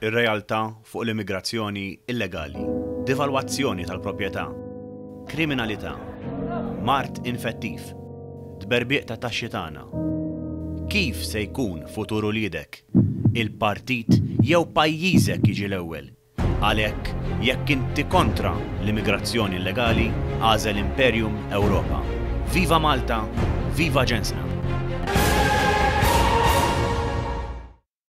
Ir-realtà fuq l-immigrazzjoni illegali, devalwazzjoni tal-proprjetà, kriminalità, mard infettiv, tberbiq ta' taxxi tagħna. Kif se jkun futur uliedek? Il-partit jew pajjiżek jiġi l-ewwel? Għalhekk, jekk inti kontra l-immigrazzjoni illegali, agħżel Imperium Europa. Viva Malta, viva ġensna!